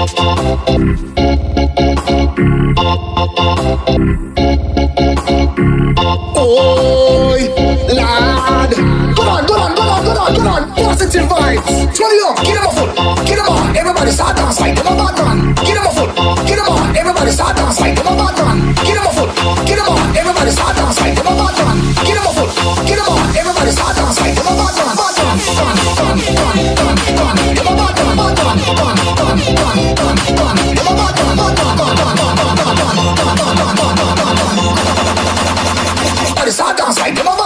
Oi, lad. Good on, good on, good on, good on, good on. Positive vibes. Turn it up. Get him a. Get him on. Everybody start them on. Everybody start dance like them bad man. Get him a foot. Get him on. Everybody start dance like them bad man. Get him a foot. Get him on. Everybody start dance like them bad man. Bad man. 三打三什么